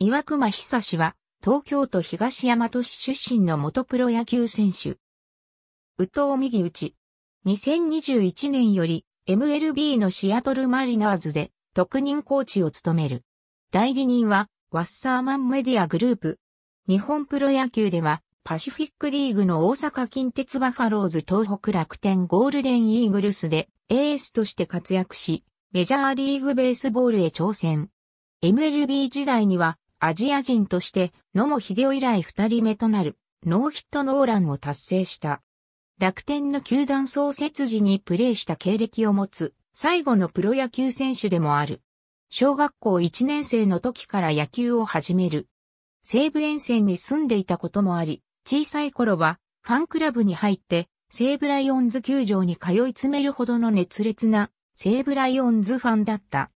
岩隈久志は、東京都東大和市出身の元プロ野球選手。宇藤右打ち。2021年より MLB のシアトルマリナーズで特任コーチを務める。代理人はワッサーマンメディアグループ。日本プロ野球ではパシフィックリーグの大阪近鉄バファローズ東北楽天ゴールデンイーグルスでエースとして活躍し、メジャーリーグベースボールへ挑戦。MLB 時代にはアジア人として野茂秀夫以来二人目となるノーヒットノーランを達成した。楽天の球団創設時にプレーした経歴を持つ最後のプロ野球選手でもある。小学校1年生の時から野球を始める。西武沿線に住んでいたこともあり、小さい頃はファンクラブに入って西武ライオンズ球場に通い詰めるほどの熱烈な西武ライオンズファンだった。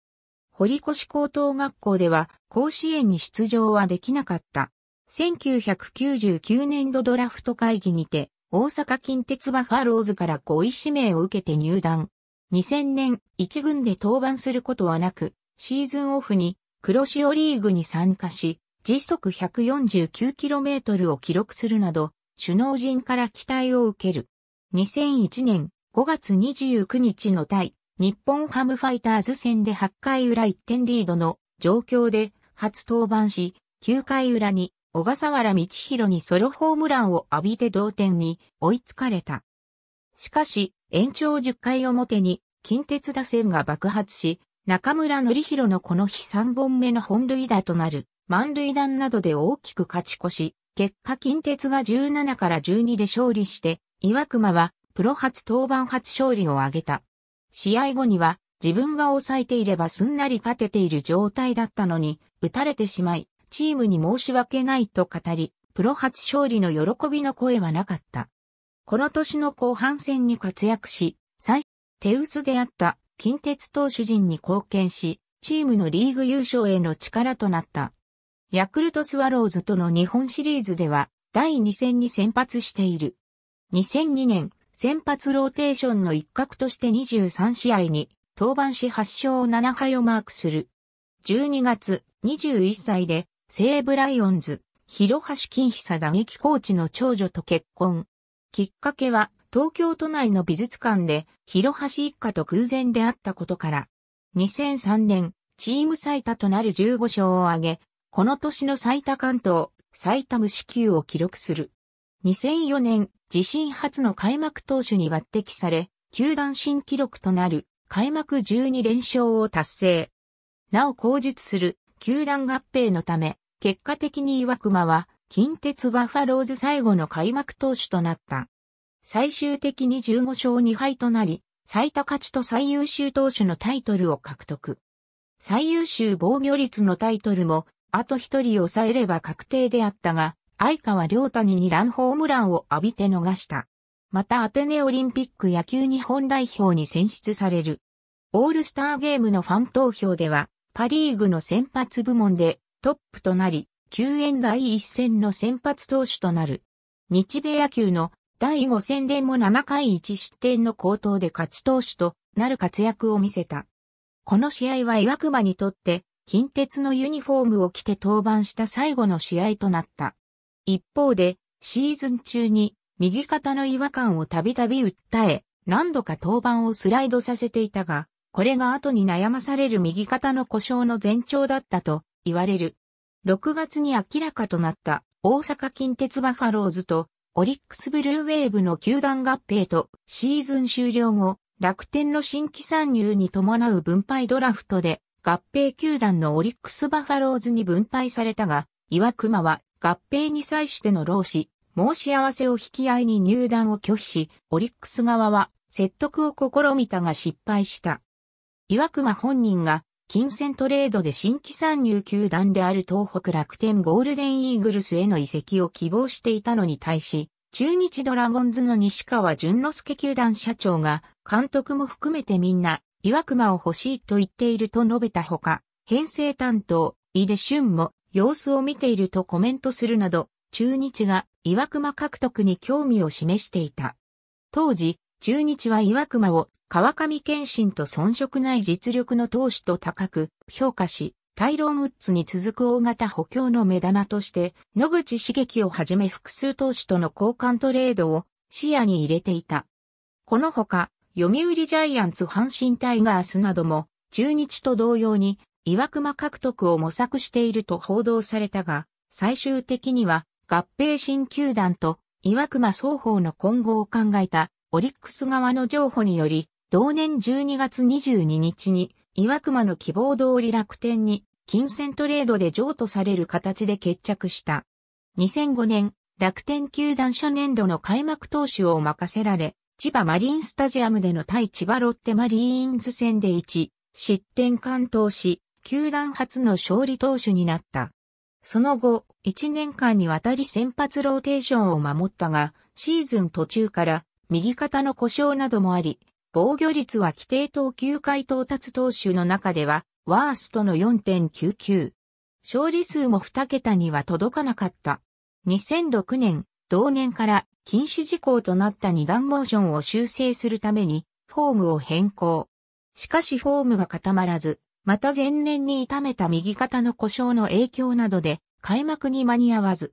堀越高等学校では甲子園に出場はできなかった。1999年度ドラフト会議にて大阪近鉄バファローズから5位指名を受けて入団。2000年、1軍で登板することはなく、シーズンオフに黒潮リーグに参加し、時速 149km を記録するなど、首脳陣から期待を受ける。2001年5月29日の対日本ハムファイターズ戦で8回裏1点リードの状況で初登板し、9回裏に小笠原道弘にソロホームランを浴びて同点に追いつかれた。しかし、延長10回表に近鉄打線が爆発し、中村則弘のこの日3本目の本塁打となる満塁弾などで大きく勝ち越し、結果近鉄が17から12で勝利して、岩熊はプロ初登板初勝利を挙げた。試合後には自分が抑えていればすんなり勝てている状態だったのに、打たれてしまい、チームに申し訳ないと語り、プロ初勝利の喜びの声はなかった。この年の後半戦に活躍し、最手薄であった近鉄投手陣に貢献し、チームのリーグ優勝への力となった。ヤクルトスワローズとの日本シリーズでは第2戦に先発している。2002年、先発ローテーションの一角として23試合に登板し8勝7敗をマークする。12月、21歳で西武ライオンズ、広橋金久打撃コーチの長女と結婚。きっかけは東京都内の美術館で広橋一家と空前であったことから、2003年、チーム最多となる15勝を挙げ、この年の最多関東、最多無四球を記録する。2004年、自身初の開幕投手に抜擢され、球団新記録となる開幕12連勝を達成。なお口述する球団合併のため、結果的に岩熊は、近鉄バファローズ最後の開幕投手となった。最終的に15勝2敗となり、最多勝ちと最優秀投手のタイトルを獲得。最優秀防御率のタイトルも、あと一人抑えれば確定であったが、相川良谷に2ランホームランを浴びて逃した。またアテネオリンピック野球日本代表に選出される。オールスターゲームのファン投票では、パリーグの先発部門でトップとなり、救援第一戦の先発投手となる。日米野球の第5戦でも7回1失点の高騰で勝ち投手となる活躍を見せた。この試合は岩熊にとって近鉄のユニフォームを着て登板した最後の試合となった。一方でシーズン中に右肩の違和感をたびたび訴え、何度か登板をスライドさせていたが、これが後に悩まされる右肩の故障の前兆だったと言われる。6月に明らかとなった大阪近鉄バファローズとオリックスブルーウェーブの球団合併とシーズン終了後、楽天の新規参入に伴う分配ドラフトで合併球団のオリックスバファローズに分配されたが、岩熊は合併に際しての労使、申し合わせを引き合いに入団を拒否し、オリックス側は説得を試みたが失敗した。岩熊本人が金銭トレードで新規参入球団である東北楽天ゴールデンイーグルスへの移籍を希望していたのに対し、中日ドラゴンズの西川淳之介球団社長が監督も含めてみんな岩熊を欲しいと言っていると述べたほか、編成担当、井出俊も様子を見ているとコメントするなど、中日が岩熊獲得に興味を示していた。当時、中日は岩熊を川上健信と遜色ない実力の投手と高く評価し、タイロンウッズに続く大型補強の目玉として、野口茂樹をはじめ複数投手との交換トレードを視野に入れていた。このほか、読売ジャイアンツ阪神タイガースなども、中日と同様に、岩熊獲得を模索していると報道されたが、最終的には合併新球団と岩熊双方の今後を考えたオリックス側の情報により、同年12月22日に岩熊の希望通り楽天に金銭トレードで譲渡される形で決着した。2005年、楽天球団初年度の開幕投手を任せられ、千葉マリンスタジアムでの対千葉ロッテマリーンズ戦で1、失点完投し、球団初の勝利投手になった。その後、1年間にわたり先発ローテーションを守ったが、シーズン途中から右肩の故障などもあり、防御率は規定投球回到達投手の中では、ワーストの4.99。勝利数も2桁には届かなかった。2006年、同年から禁止事項となった二段モーションを修正するために、フォームを変更。しかしフォームが固まらず、また前年に痛めた右肩の故障の影響などで開幕に間に合わず、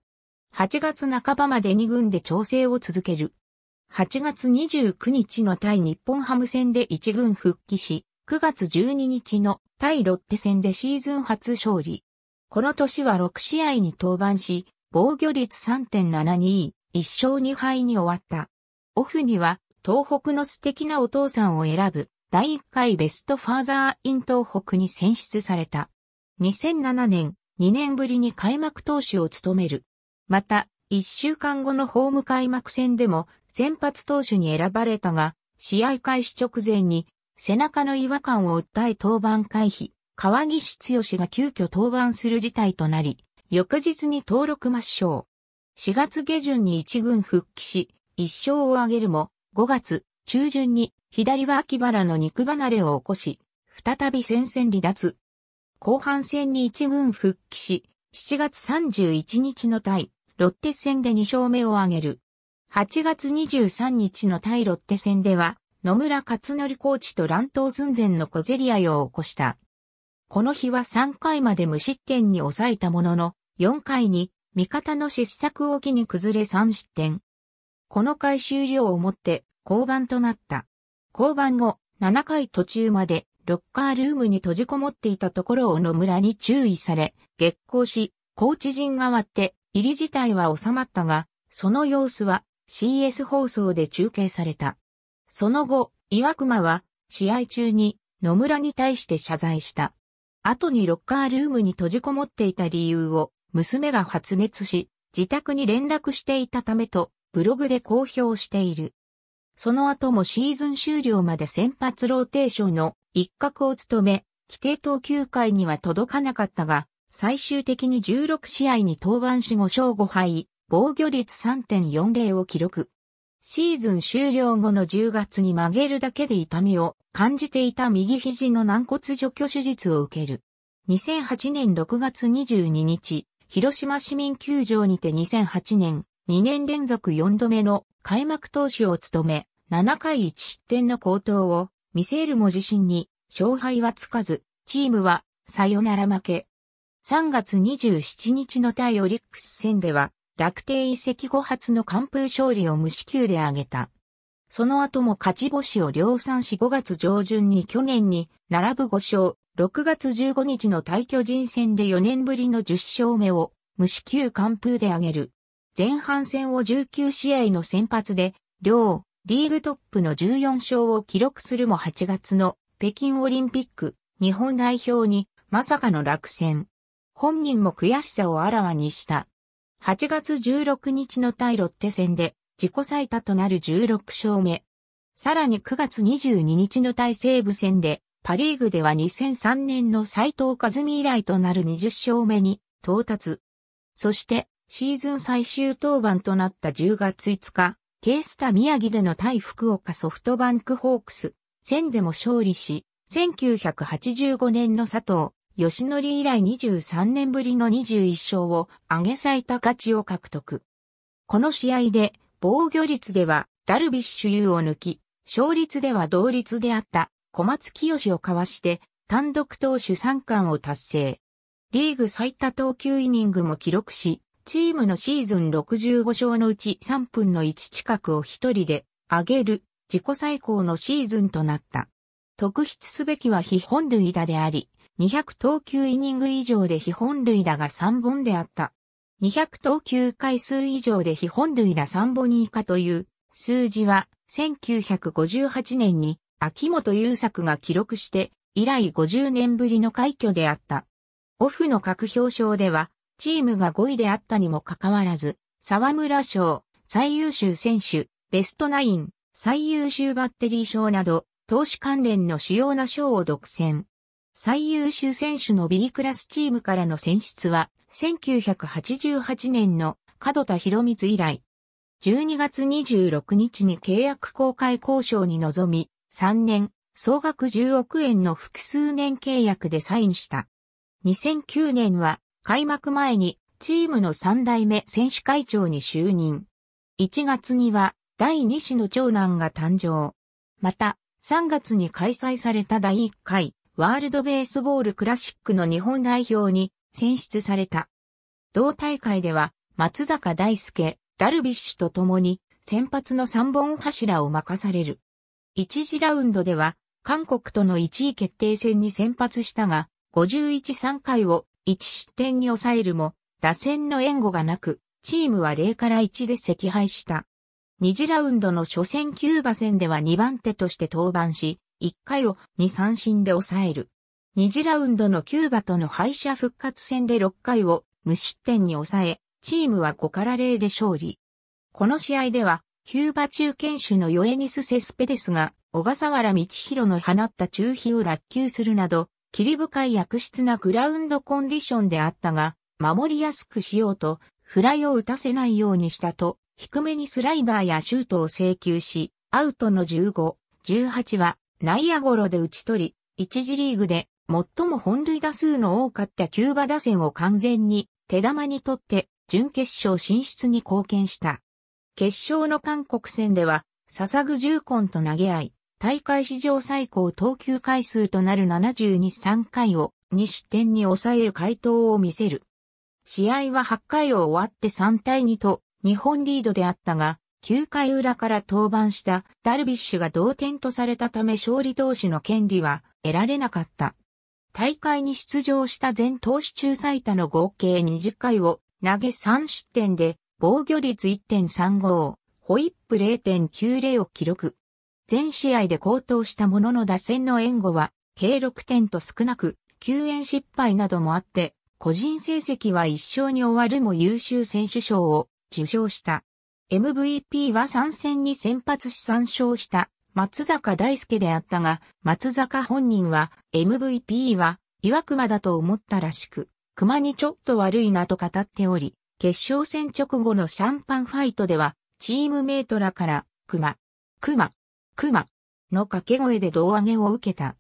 8月半ばまで2軍で調整を続ける。8月29日の対日本ハム戦で1軍復帰し、9月12日の対ロッテ戦でシーズン初勝利。この年は6試合に登板し、防御率3.72、1勝2敗に終わった。オフには東北の素敵なお父さんを選ぶ第1回ベストファーザーイン東北に選出された。2007年、2年ぶりに開幕投手を務める。また、1週間後のホーム開幕戦でも先発投手に選ばれたが、試合開始直前に背中の違和感を訴え登板回避、川岸剛が急遽登板する事態となり、翌日に登録抹消。4月下旬に1軍復帰し、1勝を挙げるも、5月中旬に左脇腹の肉離れを起こし、再び戦線離脱。後半戦に一軍復帰し、7月31日の対、ロッテ戦で2勝目を挙げる。8月23日の対ロッテ戦では、野村克則コーチと乱闘寸前の小競り合いを起こした。この日は3回まで無失点に抑えたものの、4回に味方の失策を機に崩れ3失点。この回終了をもって降板となった。降板後、7回途中までロッカールームに閉じこもっていたところを野村に注意され、激高し、コーチ陣が割って、入り自体は収まったが、その様子は CS 放送で中継された。その後、岩熊は試合中に野村に対して謝罪した。後にロッカールームに閉じこもっていた理由を娘が発熱し、自宅に連絡していたためとブログで公表している。その後もシーズン終了まで先発ローテーションの一角を務め、規定投球回には届かなかったが、最終的に16試合に登板し5勝5敗、防御率3.40を記録。シーズン終了後の10月に曲げるだけで痛みを感じていた右肘の軟骨除去手術を受ける。2008年6月22日、広島市民球場にて2008年2年連続4度目の開幕投手を務め、7回1失点の好投を見せるも自身に勝敗はつかず、チームはさよなら負け。3月27日の対オリックス戦では楽天移籍後初の完封勝利を無四球で挙げた。その後も勝ち星を量産し5月上旬に去年に並ぶ5勝、6月15日の対巨人戦で4年ぶりの10勝目を無四球完封で挙げる。前半戦を19試合の先発で、両リーグトップの14勝を記録するも8月の北京オリンピック日本代表にまさかの落選。本人も悔しさをあらわにした。8月16日の対ロッテ戦で自己最多となる16勝目。さらに9月22日の対西武戦でパリーグでは2003年の斎藤和美以来となる20勝目に到達。そしてシーズン最終登板となった10月5日、ケースタ宮城での対福岡ソフトバンクホークス戦でも勝利し、1985年の佐藤、吉則以来23年ぶりの21勝を上げ最多勝ちを獲得。この試合で防御率ではダルビッシュ有を抜き、勝率では同率であった小松清をかわして単独投手3冠を達成。リーグ最多投球イニングも記録し、チームのシーズン65勝のうち3分の1近くを一人で上げる自己最高のシーズンとなった。特筆すべきは非本塁打であり、200投球イニング以上で非本塁打が3本であった。200投球回数以上で非本塁打3本以下という数字は1958年に秋元優作が記録して以来50年ぶりの快挙であった。オフの各表彰ではチームが5位であったにもかかわらず、沢村賞、最優秀選手、ベストナイン、最優秀バッテリー賞など、投資関連の主要な賞を独占。最優秀選手の B クラスチームからの選出は、1988年の門田博光以来、12月26日に契約公開交渉に臨み、3年、総額10億円の複数年契約でサインした。2009年は開幕前にチームの3代目選手会長に就任。1月には第2子の長男が誕生。また、3月に開催された第1回ワールドベースボールクラシックの日本代表に選出された。同大会では松坂大輔、ダルビッシュと共に先発の3本柱を任される。1次ラウンドでは韓国との1位決定戦に先発したが、51-3回を1失点に抑えるも、打線の援護がなく、チームは0から1で惜敗した。2次ラウンドの初戦キューバ戦では2番手として登板し、1回を2三振で抑える。2次ラウンドのキューバとの敗者復活戦で6回を無失点に抑え、チームは5から0で勝利。この試合では、キューバ中堅手のヨエニス・セスペデスが、小笠原道弘の放った中飛を落球するなど、霧深い悪質なグラウンドコンディションであったが、守りやすくしようと、フライを打たせないようにしたと、低めにスライダーやシュートを請求し、アウトの15、18は内野ゴロで打ち取り、一次リーグで最も本塁打数の多かったキューバ打線を完全に手玉にとって準決勝進出に貢献した。決勝の韓国戦では、笹具重根と投げ合い、大会史上最高投球回数となる72、3回を2失点に抑える回答を見せる。試合は8回を終わって3対2と日本リードであったが、9回裏から登板したダルビッシュが同点とされたため勝利投手の権利は得られなかった。大会に出場した全投手中最多の合計20回を投げ3失点で防御率1.35、ホイップ0.90を記録。全試合で高騰したものの打線の援護は、計6点と少なく、救援失敗などもあって、個人成績は一勝に終わるも優秀選手賞を受賞した。MVP は参戦に先発し参勝した松坂大輔であったが、松坂本人は MVP は岩熊だと思ったらしく、熊にちょっと悪いなと語っており、決勝戦直後のシャンパンファイトでは、チームメイトらから熊、熊、熊の掛け声で胴上げを受けた。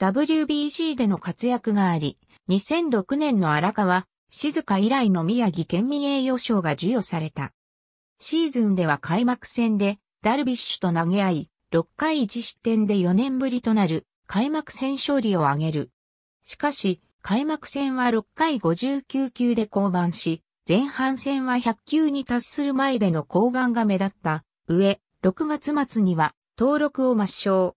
WBC での活躍があり、2006年の荒川、静香以来の宮城県民栄誉賞が授与された。シーズンでは開幕戦でダルビッシュと投げ合い、6回1失点で4年ぶりとなる開幕戦勝利を挙げる。しかし、開幕戦は6回59球で降板し、前半戦は100球に達する前での降板が目立った上、6月末には登録を抹消。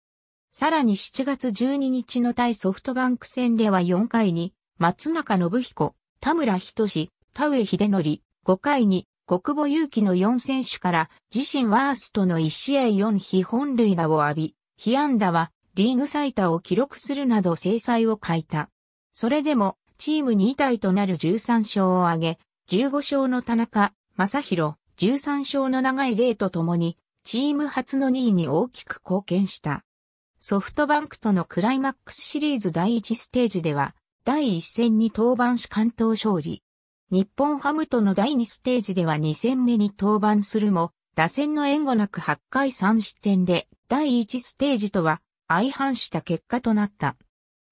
さらに7月12日の対ソフトバンク戦では4回に松中信彦、田村仁田上秀則、5回に国母勇気の4選手から自身ワーストの1試合4被本塁打を浴び、被安打はリーグ最多を記録するなど制裁を書いた。それでもチーム2位タイとなる13勝を挙げ、15勝の田中、正宏、13勝の長い例とともにチーム初の2位に大きく貢献した。ソフトバンクとのクライマックスシリーズ第1ステージでは、第1戦に登板し関東勝利。日本ハムとの第2ステージでは2戦目に登板するも、打線の援護なく8回3失点で、第1ステージとは相反した結果となった。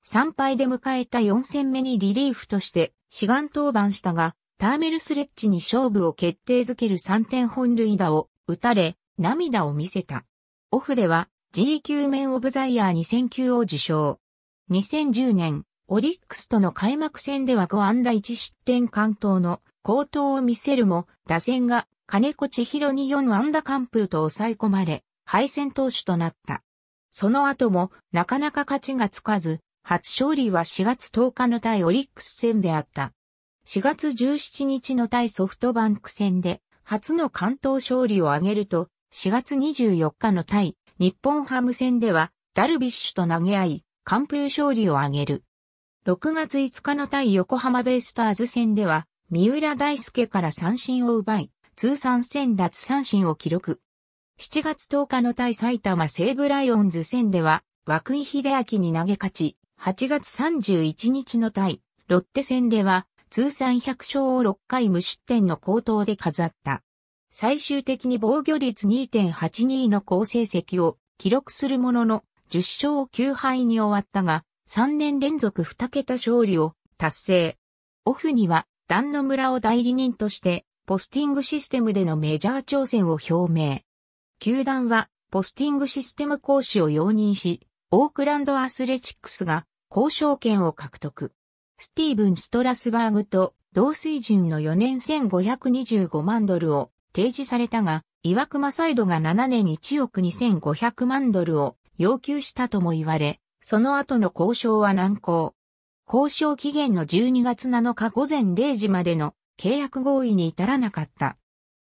3敗で迎えた4戦目にリリーフとして志願登板したが、ターメルスレッジに勝負を決定づける3点本塁打を打たれ、涙を見せた。オフでは G 級メンオブザイヤー2009を受賞。2010年、オリックスとの開幕戦では5安打1失点関東の高騰を見せるも、打線が金子千尋に4安打完封と抑え込まれ、敗戦投手となった。その後もなかなか勝ちがつかず、初勝利は4月10日の対オリックス戦であった。4月17日の対ソフトバンク戦で初の関東勝利を挙げると、4月24日の対日本ハム戦ではダルビッシュと投げ合い、完封勝利を挙げる。6月5日の対横浜ベイスターズ戦では、三浦大輔から三振を奪い、通算1000奪三振を記録。7月10日の対埼玉西武ライオンズ戦では、涌井秀明に投げ勝ち、8月31日の対ロッテ戦では、通算100勝を6回無失点の高騰で飾った。最終的に防御率2.82の好成績を記録するものの、10勝9敗に終わったが、3年連続2桁勝利を達成。オフには、ダン野村を代理人として、ポスティングシステムでのメジャー挑戦を表明。球団は、ポスティングシステム講師を容認し、オークランドアスレチックスが交渉権を獲得。スティーブン・ストラスバーグと同水準の4年1525万ドルを提示されたが、岩熊サイドが7年1億2500万ドルを要求したとも言われ、その後の交渉は難航。交渉期限の12月7日午前0時までの契約合意に至らなかった。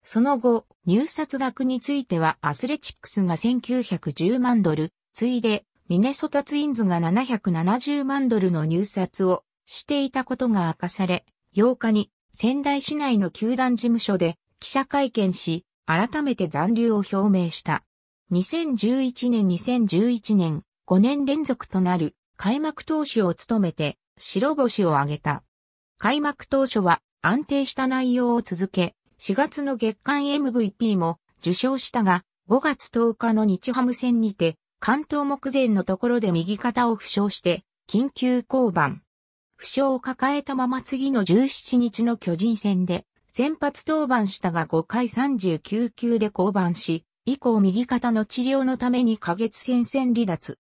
その後、入札額についてはアスレチックスが1910万ドル、次いでミネソタツインズが770万ドルの入札をしていたことが明かされ、8日に仙台市内の球団事務所で記者会見し、改めて残留を表明した。2011年2011年5年連続となる開幕投手を務めて白星を挙げた。開幕当初は安定した内容を続け、4月の月間 MVP も受賞したが、5月10日の日ハム戦にて、関東目前のところで右肩を負傷して、緊急降板。負傷を抱えたまま次の17日の巨人戦で、先発登板したが5回39球で降板し、以降右肩の治療のために下月戦線離脱。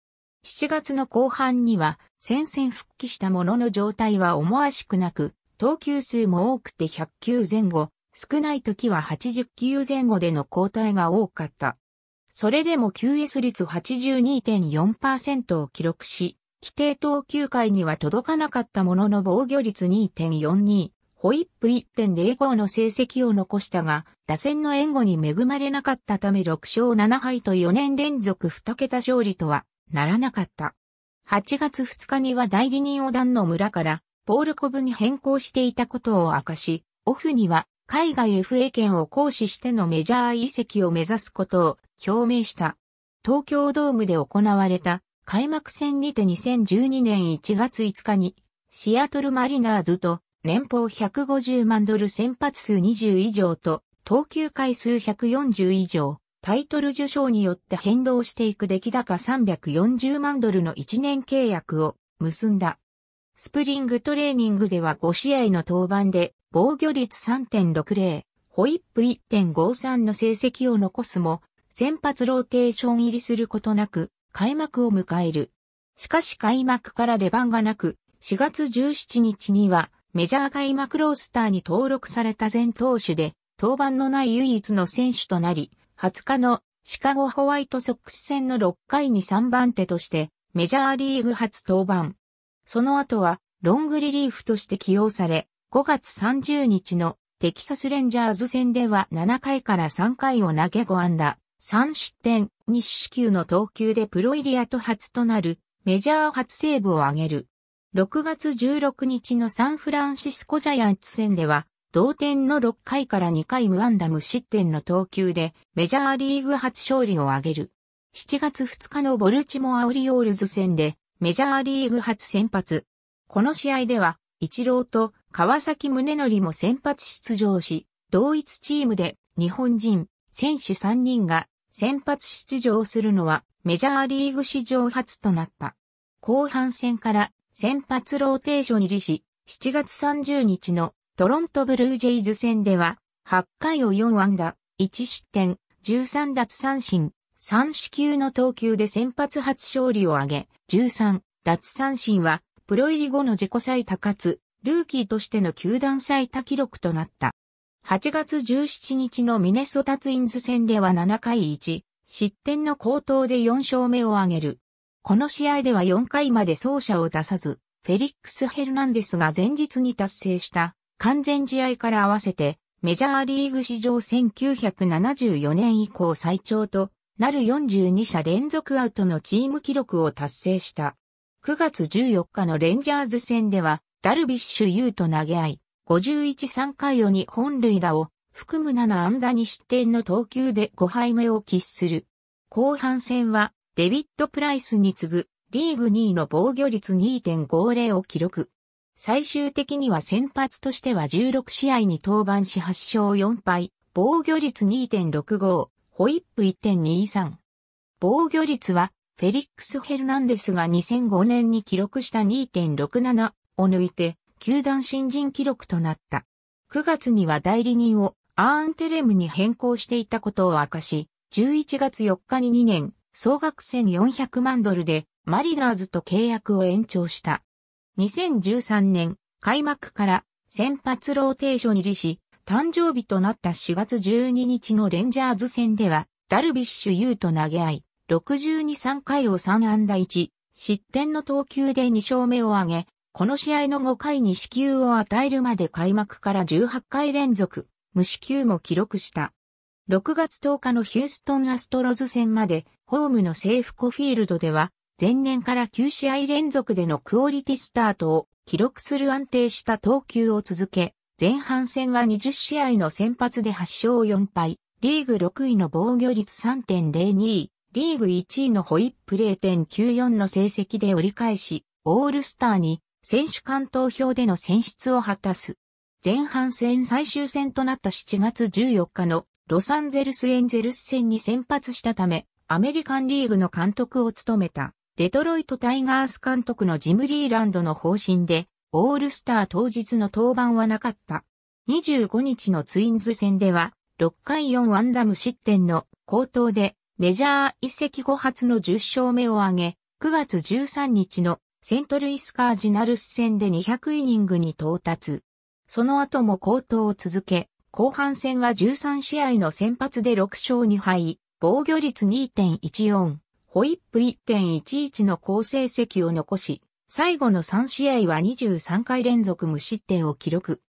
7月の後半には戦線復帰したものの状態は思わしくなく、投球数も多くて100球前後、少ない時は80球前後での交代が多かった。それでも QS 率82.4%を記録し、規定投球回には届かなかったものの防御率2.42、ホイップ1.05の成績を残したが、打線の援護に恵まれなかったため6勝7敗と4年連続2桁勝利とはならなかった。8月2日には代理人を団の村からポールコブに変更していたことを明かし、オフには海外 FA 権を行使してのメジャー移籍を目指すことを表明した。東京ドームで行われた開幕戦にて2012年1月5日にシアトルマリナーズと年俸150万ドル先発数20以上と投球回数140以上タイトル受賞によって変動していく出来高340万ドルの1年契約を結んだ。スプリングトレーニングでは5試合の登板で防御率3.60、ホイップ1.53の成績を残すも、先発ローテーション入りすることなく開幕を迎える。しかし開幕から出番がなく、4月17日にはメジャー開幕ロースターに登録された全投手で登板のない唯一の選手となり、20日のシカゴホワイトソックス戦の6回に3番手としてメジャーリーグ初登板。その後はロングリリーフとして起用され、5月30日のテキサスレンジャーズ戦では7回から3回を投げ5安打、3失点、2四球の投球でプロイリアと初となるメジャー初セーブを挙げる。6月16日のサンフランシスコジャイアンツ戦では同点の6回から2回無安打無失点の投球でメジャーリーグ初勝利を挙げる。7月2日のボルチモアオリオールズ戦でメジャーリーグ初先発。この試合では、イチローと川崎宗則も先発出場し、同一チームで日本人選手3人が先発出場するのはメジャーリーグ史上初となった。後半戦から先発ローテーション入りし、7月30日のトロントブルージェイズ戦では、8回を4安打、1失点、13奪三振、3四球の投球で先発初勝利を挙げ、13奪三振はプロ入り後の自己最多かつ、ルーキーとしての球団最多記録となった。8月17日のミネソタツインズ戦では7回1、失点の高騰で4勝目を挙げる。この試合では4回まで走者を出さず、フェリックス・ヘルナンデスが前日に達成した完全試合から合わせてメジャーリーグ史上1974年以降最長となる42者連続アウトのチーム記録を達成した。9月14日のレンジャーズ戦では、ダルビッシュ有と投げ合い、51-3回を2本塁打を含む7安打に失点の投球で5敗目を喫する。後半戦はデビッド・プライスに次ぐリーグ2位の防御率2.50を記録。最終的には先発としては16試合に登板し8勝4敗、防御率2.65、ホイップ1.23。防御率は、フェリックス・ヘルナンデスが2005年に記録した2.67を抜いて、球団新人記録となった。9月には代理人をアーンテレムに変更していたことを明かし、11月4日に2年、総額1400万ドルでマリナーズと契約を延長した。2013年、開幕から先発ローテーション入りし、誕生日となった4月12日のレンジャーズ戦では、ダルビッシュ有と投げ合い、62、3回を3安打1、失点の投球で2勝目を挙げ、この試合の5回に死球を与えるまで開幕から18回連続、無死球も記録した。6月10日のヒューストンアストロズ戦まで、ホームのセーフコフィールドでは、前年から9試合連続でのクオリティスタートを記録する安定した投球を続け、前半戦は20試合の先発で8勝4敗、リーグ6位の防御率3.02、リーグ1位のホイップ0.94の成績で折り返し、オールスターに選手間投票での選出を果たす。前半戦最終戦となった7月14日のロサンゼルスエンゼルス戦に先発したため、アメリカンリーグの監督を務めたデトロイトタイガース監督のジム・リーランドの方針でオールスター当日の登板はなかった。25日のツインズ戦では、6回4アンダム失点の高騰でメジャー移籍後初の10勝目を挙げ、9月13日のセントルイスカージナルス戦で200イニングに到達。その後も高騰を続け、後半戦は13試合の先発で6勝2敗、防御率2.14、ホイップ1.11の好成績を残し、最後の3試合は23回連続無失点を記録。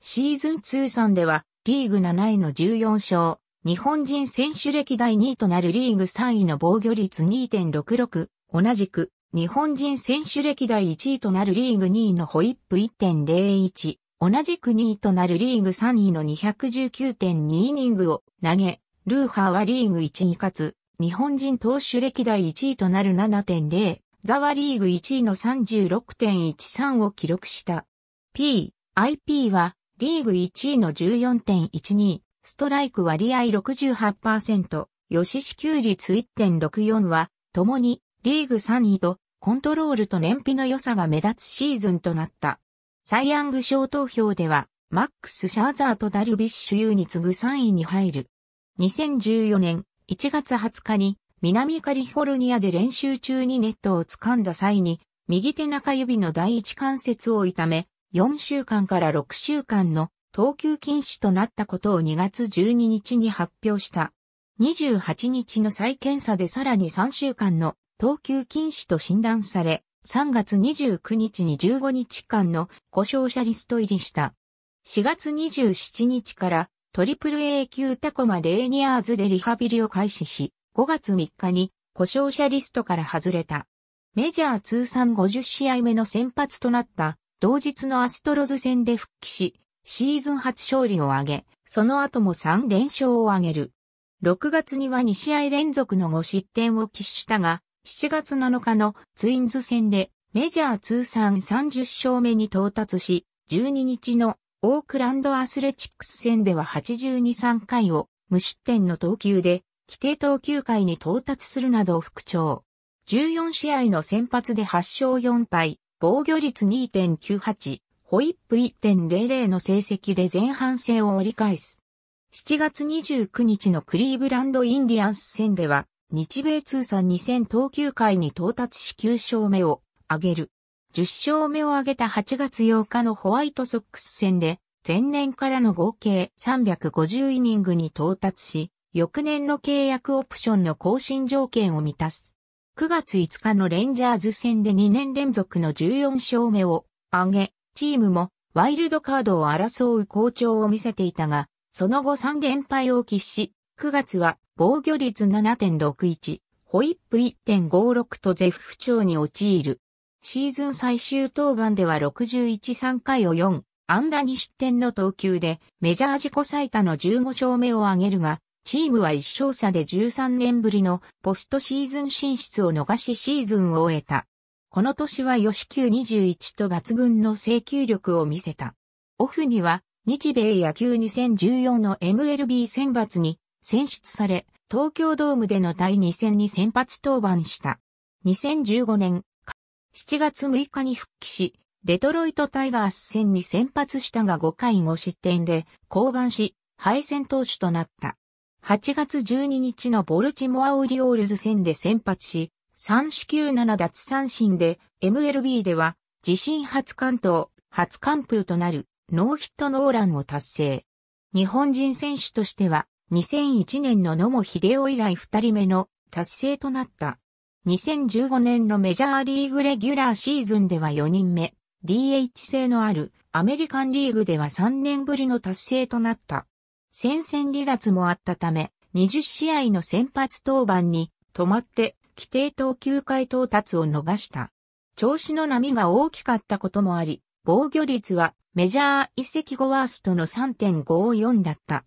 シーズン通算ではリーグ7位の14勝、日本人選手歴代2位となるリーグ3位の防御率2.66、同じく日本人選手歴代1位となるリーグ2位のホイップ1.01、同じく2位となるリーグ3位の219.2イニングを投げ、ルーハーはリーグ1位かつ、日本人投手歴代1位となる7.0、ザワリーグ1位の36.13を記録した。P、IP はリーグ1位の14.12、ストライク割合68%、予死支給率1.64は、共にリーグ3位とコントロールと燃費の良さが目立つシーズンとなった。サイヤング賞投票では、マックス・シャーザーとダルビッシュ有に次ぐ3位に入る。2014年1月20日に南カリフォルニアで練習中にネットを掴んだ際に、右手中指の第一関節を痛め、4週間から6週間の投球禁止となったことを2月12日に発表した。28日の再検査でさらに3週間の投球禁止と診断され、3月29日に15日間の故障者リスト入りした。4月27日からトリプル A 級タコマレーニアーズでリハビリを開始し、5月3日に故障者リストから外れた。メジャー通算50試合目の先発となった同日のアストロズ戦で復帰し、シーズン初勝利を挙げ、その後も3連勝を挙げる。6月には2試合連続の5失点を喫したが、7月7日のツインズ戦でメジャー通算30勝目に到達し、12日のオークランドアスレチックス戦では82、3回を無失点の投球で規定投球回に到達するなど復調。14試合の先発で8勝4敗、防御率2.98、ホイップ1.00の成績で前半戦を折り返す。7月29日のクリーブランドインディアンス戦では、日米通算2000投球回に到達し9勝目を挙げる。10勝目を挙げた8月8日のホワイトソックス戦で、前年からの合計350イニングに到達し、翌年の契約オプションの更新条件を満たす。9月5日のレンジャーズ戦で2年連続の14勝目を挙げ、チームもワイルドカードを争う好調を見せていたが、その後3連敗を喫し、9月は防御率7.61、ホイップ1.56と絶不調に陥る。シーズン最終登板では61-3回を4、安打2失点の投球でメジャー自己最多の15勝目を挙げるが、チームは1勝差で13年ぶりのポストシーズン進出を逃しシーズンを終えた。この年は吉球21と抜群の制球力を見せた。オフには日米野球2014の MLB 選抜に選出され、東京ドームでの第2戦に先発登板した。2015年7月6日に復帰し、デトロイトタイガース戦に先発したが5回5失点で降板し、敗戦投手となった。8月12日のボルチモアオリオールズ戦で先発し、3四球7奪三振で MLB では自身初関東、初完封となるノーヒットノーランを達成。日本人選手としては2001年の野茂秀夫以来2人目の達成となった。2015年のメジャーリーグレギュラーシーズンでは4人目、DH 制のあるアメリカンリーグでは3年ぶりの達成となった。先々離脱もあったため、20試合の先発登板に止まって規定投球回到達を逃した。調子の波が大きかったこともあり、防御率はメジャー移籍後ワーストの3.54だった。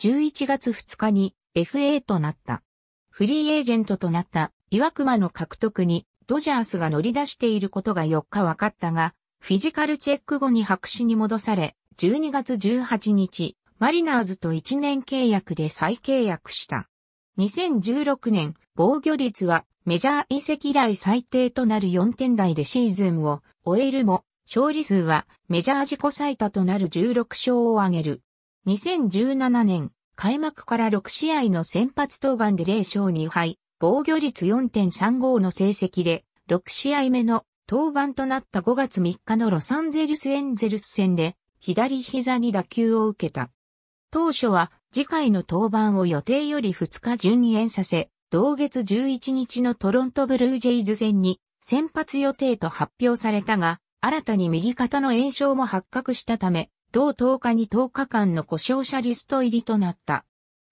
11月2日に FA となった。フリーエージェントとなった岩熊の獲得にドジャースが乗り出していることが4日分かったが、フィジカルチェック後に白紙に戻され、12月18日、マリナーズと1年契約で再契約した。2016年、防御率はメジャー移籍以来最低となる4点台でシーズンを終えるも、勝利数はメジャー自己最多となる16勝を挙げる。2017年、開幕から6試合の先発登板で0勝2敗、防御率4.35の成績で、6試合目の登板となった5月3日のロサンゼルスエンゼルス戦で、左膝に打球を受けた。当初は次回の登板を予定より2日順に延させ、同月11日のトロントブルージェイズ戦に先発予定と発表されたが、新たに右肩の炎症も発覚したため、同10日に10日間の故障者リスト入りとなった。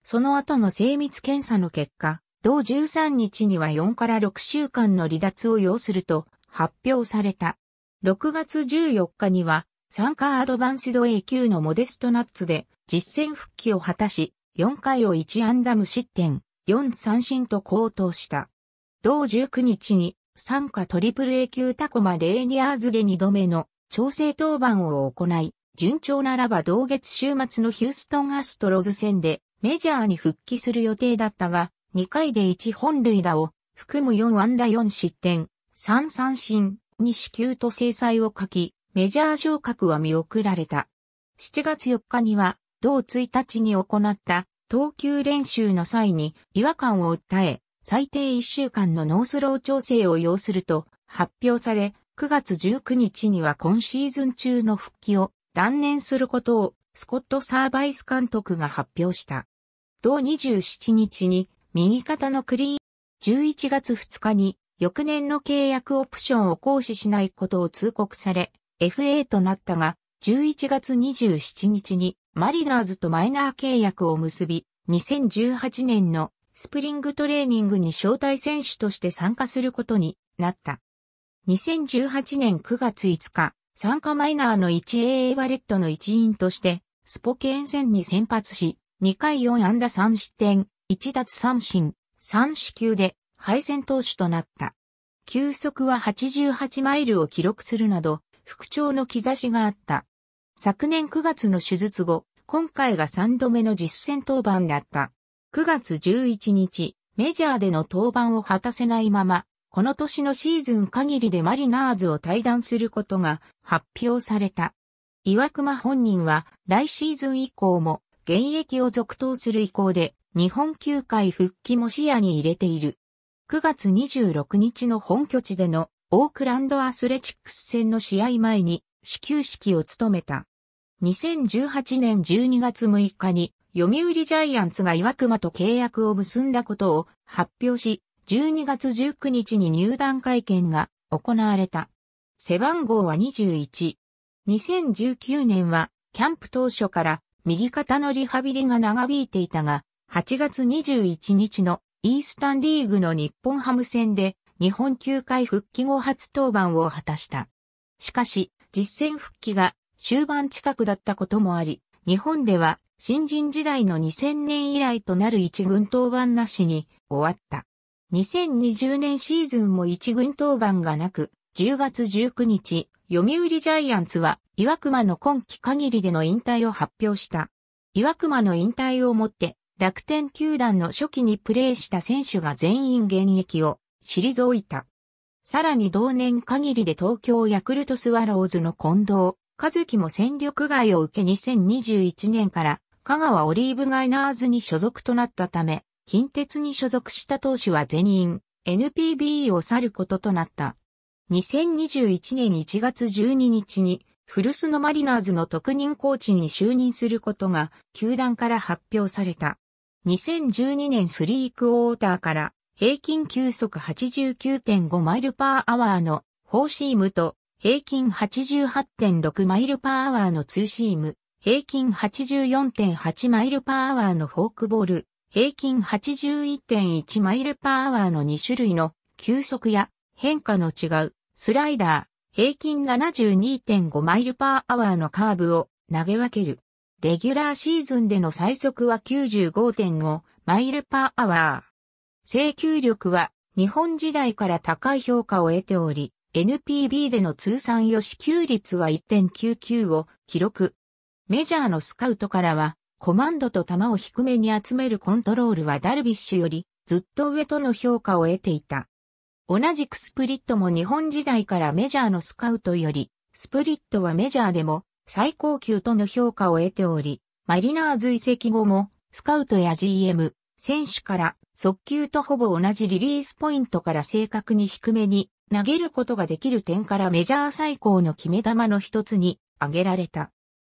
その後の精密検査の結果、同13日には4から6週間の離脱を要すると発表された。6月14日には参加アドバンスド A 級のモデストナッツで実戦復帰を果たし、4回を1安打無失点、4三振と高騰した。同19日に、参加トリプル A 級タコマレーニアーズで2度目の調整登板を行い、順調ならば同月週末のヒューストンアストロズ戦でメジャーに復帰する予定だったが、2回で1本塁打を含む4安打4失点、3三振、2死球と精彩を欠き、メジャー昇格は見送られた。7月4日には同1日に行った投球練習の際に違和感を訴え、最低1週間のノースロー調整を要すると発表され、9月19日には今シーズン中の復帰を断念することをスコット・サーバイス監督が発表した。同27日に右肩のクリーン、11月2日に翌年の契約オプションを行使しないことを通告され、FA となったが、11月27日にマリナーズとマイナー契約を結び、2018年のスプリングトレーニングに招待選手として参加することになった。2018年9月5日、参加マイナーの 1AA バレットの一員として、スポケン戦に先発し、2回4安打3失点、1奪三振、3四球で敗戦投手となった。球速は88マイルを記録するなど、復調の兆しがあった。昨年9月の手術後、今回が3度目の実戦登板だった。9月11日、メジャーでの登板を果たせないまま、この年のシーズン限りでマリナーズを退団することが発表された。岩熊本人は来シーズン以降も現役を続投する意向で日本球界復帰も視野に入れている。9月26日の本拠地でのオークランドアスレチックス戦の試合前に始球式を務めた。2018年12月6日に読売ジャイアンツが岩熊と契約を結んだことを発表し、12月19日に入団会見が行われた。背番号は21。2019年はキャンプ当初から右肩のリハビリが長引いていたが、8月21日のイースタンリーグの日本ハム戦で日本球界復帰後初登板を果たした。しかし、実戦復帰が終盤近くだったこともあり、日本では新人時代の2000年以来となる一軍登板なしに終わった。2020年シーズンも一軍登板がなく、10月19日、読売ジャイアンツは岩熊の今季限りでの引退を発表した。岩熊の引退をもって楽天球団の初期にプレーした選手が全員現役を退いた。さらに同年限りで東京ヤクルトスワローズの近藤、和樹も戦力外を受け2021年から香川オリーブガイナーズに所属となったため、近鉄に所属した投手は全員 NPB を去ることとなった。2021年1月12日に古巣のマリナーズの特任コーチに就任することが球団から発表された。2012年3クォーターから平均球速89.5マイルパーアワーのフォーシームと平均88.6マイルパーアワーのツーシーム、平均84.8マイルパーアワーのフォークボール、平均81.1マイルパーアワーの2種類の球速や変化の違うスライダー、平均72.5マイルパーアワーのカーブを投げ分ける。レギュラーシーズンでの最速は95.5マイルパーアワー。制球力は日本時代から高い評価を得ており、NPB での通算与四球率は1.99を記録。メジャーのスカウトからは、コマンドと球を低めに集めるコントロールはダルビッシュよりずっと上との評価を得ていた。同じくスプリットも日本時代からメジャーのスカウトより、スプリットはメジャーでも最高級との評価を得ており、マリナーズ移籍後も、スカウトや GM、選手から速球とほぼ同じリリースポイントから正確に低めに投げることができる点からメジャー最高の決め球の一つに挙げられた。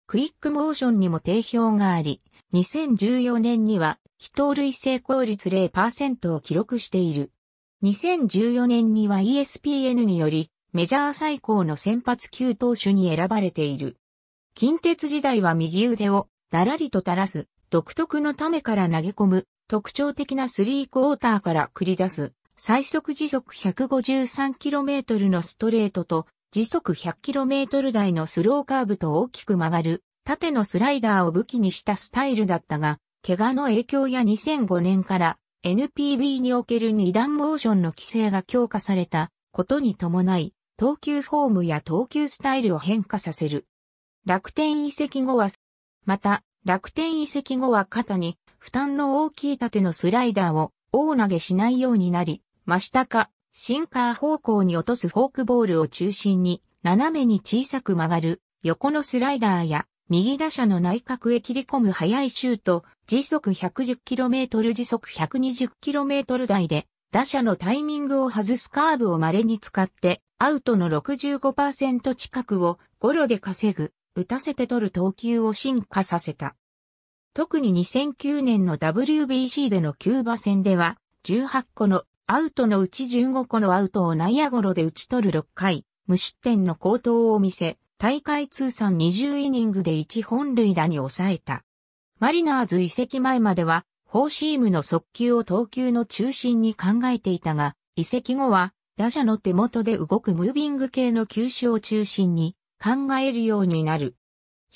クイックモーションにも定評があり、2014年には、非盗塁成功率0%を記録している。2014年には ESPN により、メジャー最高の先発級投手に選ばれている。近鉄時代は右腕をだらりと垂らす独特のためから投げ込む。特徴的なスリークォーターから繰り出す。最速時速 153km のストレートと時速 100km 台のスローカーブと大きく曲がる。縦のスライダーを武器にしたスタイルだったが、怪我の影響や2005年から NPB における二段モーションの規制が強化されたことに伴い、投球フォームや投球スタイルを変化させる。楽天移籍後は、また、楽天移籍後は肩に負担の大きい縦のスライダーを大投げしないようになり、真下か、シンカー方向に落とすフォークボールを中心に、斜めに小さく曲がる横のスライダーや、右打者の内角へ切り込む速いシュート、時速 110km 時速 120km 台で、打者のタイミングを外すカーブを稀に使って、アウトの65%近くをゴロで稼ぐ。打たせて取る投球を進化させた。特に2009年の WBC でのキューバ戦では、18個のアウトのうち15個のアウトを内野ゴロで打ち取る6回、無失点の高騰を見せ、大会通算20イニングで1本塁打に抑えた。マリナーズ移籍前までは、フォーシームの速球を投球の中心に考えていたが、移籍後は、打者の手元で動くムービング系の球種を中心に考えるようになる。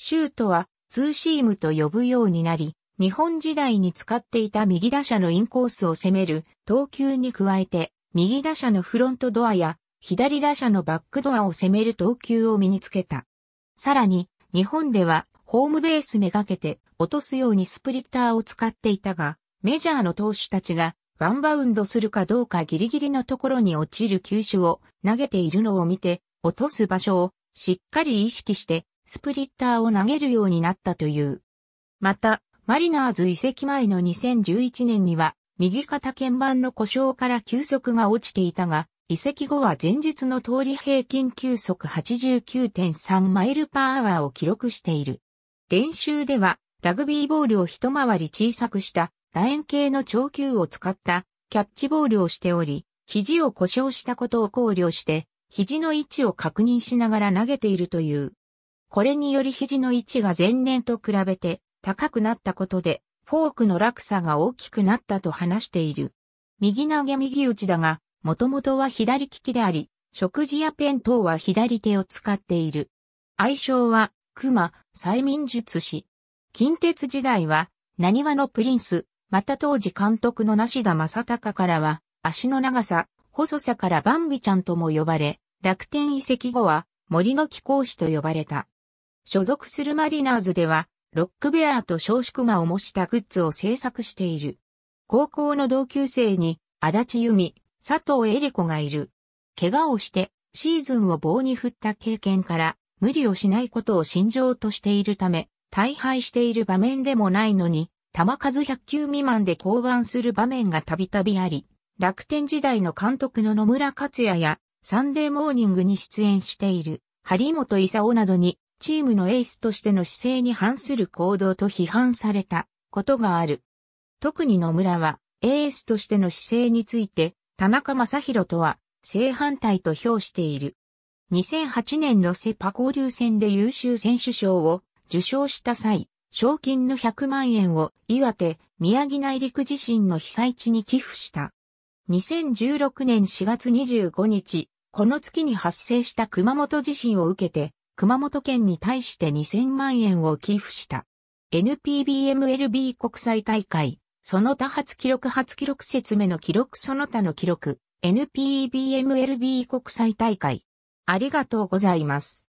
シュートはツーシームと呼ぶようになり、日本時代に使っていた右打者のインコースを攻める投球に加えて、右打者のフロントドアや左打者のバックドアを攻める投球を身につけた。さらに、日本ではホームベースめがけて落とすようにスプリッターを使っていたが、メジャーの投手たちがワンバウンドするかどうかギリギリのところに落ちる球種を投げているのを見て、落とす場所をしっかり意識してスプリッターを投げるようになったという。また、マリナーズ移籍前の2011年には、右肩鍵盤の故障から球速が落ちていたが、移籍後は前日の通り平均球速89.3マイルパーアワーを記録している。練習ではラグビーボールを一回り小さくした楕円形の長球を使ったキャッチボールをしており、肘を故障したことを考慮して、肘の位置を確認しながら投げているという。これにより肘の位置が前年と比べて高くなったことで、フォークの落差が大きくなったと話している。右投げ右打ちだが、もともとは左利きであり、食事やペン等は左手を使っている。愛称は、熊、催眠術師。近鉄時代は、何話のプリンス、また当時監督の梨田正隆からは、足の長さ、細さからバンビちゃんとも呼ばれ、楽天移籍後は、森の貴公子と呼ばれた。所属するマリナーズでは、ロックベアーと小宿熊を模したグッズを制作している。高校の同級生に、足立由美、佐藤恵里子がいる。怪我をしてシーズンを棒に振った経験から無理をしないことを心情としているため、大敗している場面でもないのに、球数100球未満で降板する場面がたびたびあり、楽天時代の監督の野村克也やサンデーモーニングに出演している張本勲などにチームのエースとしての姿勢に反する行動と批判されたことがある。特に野村はエースとしての姿勢について田中正宏とは正反対と評している。2008年のセパ交流戦で優秀選手賞を受賞した際、賞金の100万円を岩手、宮城内陸地震の被災地に寄付した。2016年4月25日、この月に発生した熊本地震を受けて、熊本県に対して2000万円を寄付した。NPBMLB 国際大会、その他初記録初記録説明の記録その他の記録、NPBMLB 国際大会。ありがとうございます。